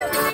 you